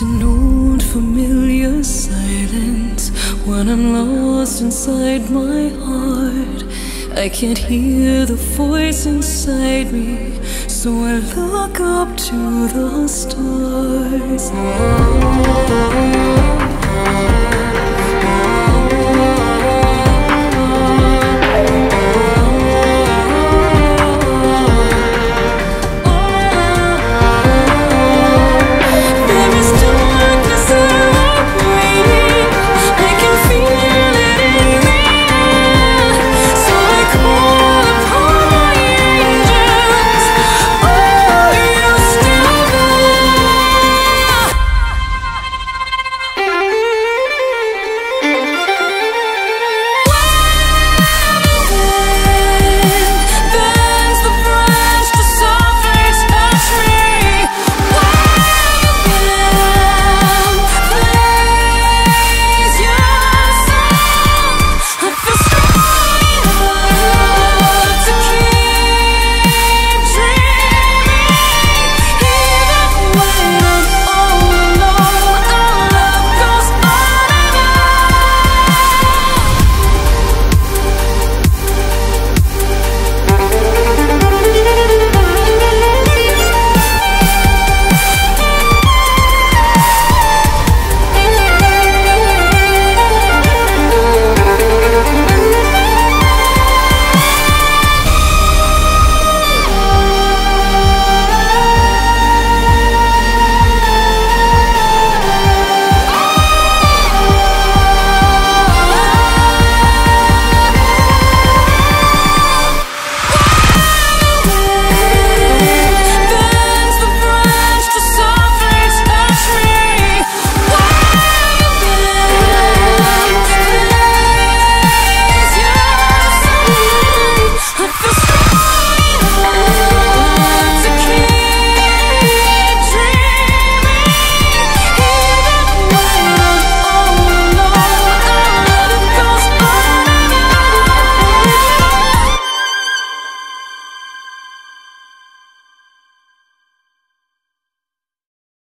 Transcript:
An old familiar silence when I'm lost inside my heart. I can't hear the voice inside me, so I look up to the stars.